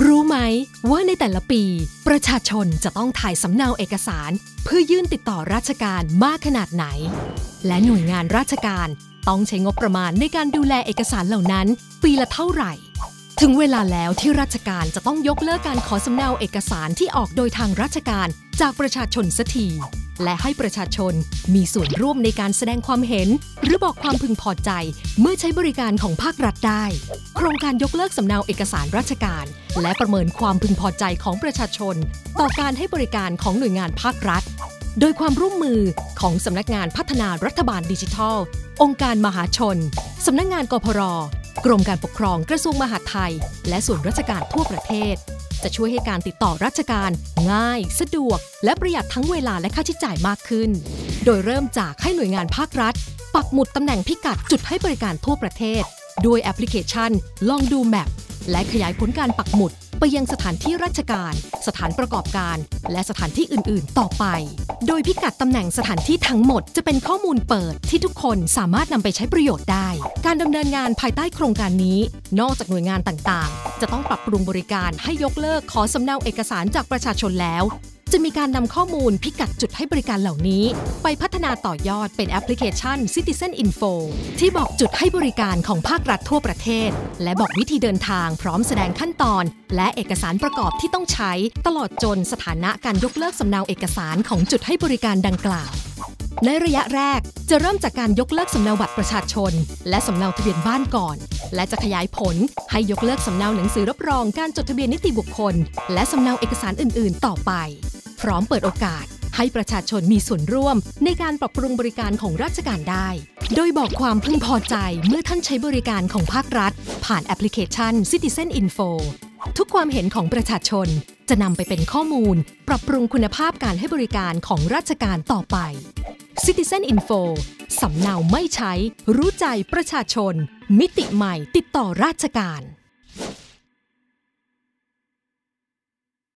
รู้ไหมว่าในแต่ละปี ประชาชนจะต้องถ่ายสำเนาเอกสาร เพื่อยื่นติดต่อราชการมากขนาดไหน และหน่วยงานราชการต้องใช้งบประมาณในการดูแลเอกสารเหล่านั้น ปีละเท่าไหร่ ถึงเวลาแล้วที่ราชการจะต้องยกเลิกการขอสำเนาเอกสารที่ออกโดยทางราชการจากประชาชนสักที และให้ประชาชนมีส่วนร่วมในการแสดงความเห็น หรือบอกความพึงพอใจ เมื่อใช้บริการของภาครัฐได้ โครงการยกเลิกสำเนาเอกสารราชการ และประเมินความพึงพอใจของประชาชน ต่อการให้บริการของหน่วยงานภาครัฐ โดยความร่วมมือของสำนักงานพัฒนารัฐบาลดิจิทัล องค์การมหาชนสำนักงานกพรกรมการปกครองกระทรวงมหาดไทย และส่วนราชการทั่วประเทศ จะช่วยให้การติดต่อราชการ ง่าย สะดวก และประหยัดทั้งเวลาและค่าใช้จ่ายมากขึ้น โดยเริ่มจากให้หน่วยงานภาครัฐ ปักหมุดตำแหน่งพิกัดจุดให้บริการทั่วประเทศ ด้วยแอปพลิเคชันลองดูแมปและขยายผลการปักหมุด ไปยังสถานที่ราชการ สถานประกอบการ และสถานที่อื่น ๆ ต่อไป โดยพิกัดตำแหน่งสถานที่ทั้งหมดจะเป็นข้อมูลเปิดที่ทุกคนสามารถนำไปใช้ประโยชน์ได้ การดำเนินงานภายใต้โครงการนี้ นอกจากหน่วยงานต่าง ๆ จะต้องปรับปรุงบริการให้ยกเลิกขอสำเนาเอกสารจากประชาชนแล้ว จะมีการนำข้อมูลพิกัดจุดให้บริการเหล่านี้ ไปพัฒนาต่อยอดเป็นแอปพลิเคชัน Citizen Info ที่บอกจุดให้บริการของภาครัฐทั่วประเทศ และบอกวิธีเดินทางพร้อมแสดงขั้นตอน และเอกสารประกอบที่ต้องใช้ ตลอดจนสถานะการยกเลิกสำเนาเอกสารของจุดให้บริการดังกล่าว ในระยะแรกจะเริ่มจากการยกเลิกสำเนาบัตรประชาชน และสำเนาทะเบียนบ้านก่อน และจะขยายผลให้ยกเลิกสำเนาหนังสือรับรองการจดทะเบียนนิติบุคคล และสำเนาเอกสารอื่น ๆ ต่อไป พร้อมเปิดโอกาส ให้ประชาชนมีส่วนร่วม ในการปรับปรุงบริการของราชการได้ โดยบอกความพึงพอใจเมื่อท่านใช้บริการของภาครัฐ ผ่านแอปพลิเคชัน Citizen Info ทุกความเห็นของประชาชนจะนำไปเป็นข้อมูล ปรับปรุงคุณภาพการให้บริการของราชการต่อไป Citizen Info สำเนาไม่ใช้ รู้ใจประชาชน มิติใหม่ติดต่อราชการ